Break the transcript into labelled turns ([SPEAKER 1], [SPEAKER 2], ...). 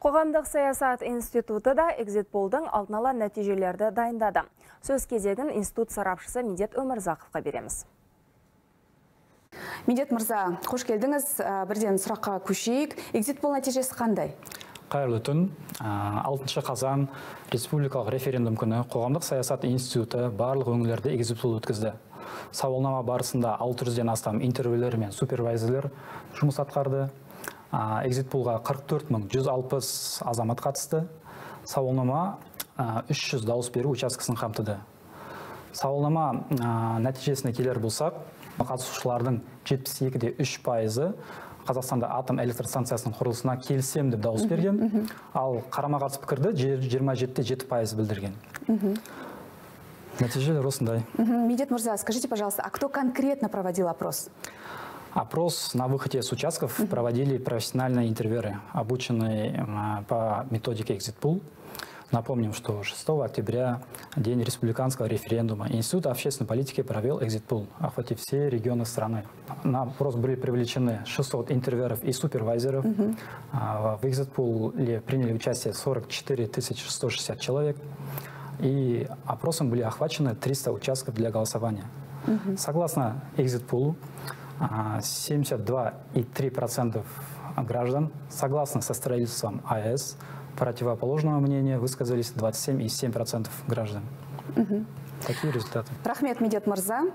[SPEAKER 1] Қоғамдық саясат институты да экзитполдың алдын ала нәтижелерді дайындады. Сөз кезегін институт сарапшысы Медет Өмірзақовқа береміз.
[SPEAKER 2] Медет Мырза, қош келдіңіз. Бірден сұраққа көшейік. Экзитпол нәтижесі қандай?
[SPEAKER 3] қайырлы түн 6 қазан республикалық референдум күні қоғамдық саясат институты барлық өңірлерде экзитпол өткізді сауалнама барысында 600-ден астам интервьюлер мен супервайзерлер жұмыс атқарды экзитпулға 44 160 азамат қатысты. Сауалнама 300 дауыс беру учаскесін қамтыды. Сауалнама нәтижесіне келер болсақ қатысушылардың 72-де 3 пайызы қазақстанда атом электростанциясының құрылысына келісемін деп дауыс берген. ал қарама қарсы пікірді 27-те 7 пайыз білдірген. Нәтижелер осындай.
[SPEAKER 2] Медет мырза скажите пожалуйста а кто конкретно проводил опрос?
[SPEAKER 3] Опрос на выходе с участков проводили профессиональные интервьюеры, обученные по методике ExitPool. Напомним, что 6 октября, день республиканского референдума, Институт общественной политики провел экзитпул, охватив все регионы страны. На опрос были привлечены 600 интервьюеров и супервайзеров. Угу. В экзитпуле приняли участие 44 160 человек. И опросом были охвачены 300 участков для голосования. Угу. Согласно экзитпулу, 72,3% граждан согласны со строительством АЭС, противоположного мнения высказались 27,7% граждан. Угу. Такие результаты.
[SPEAKER 2] Рахмет Медет Мырза.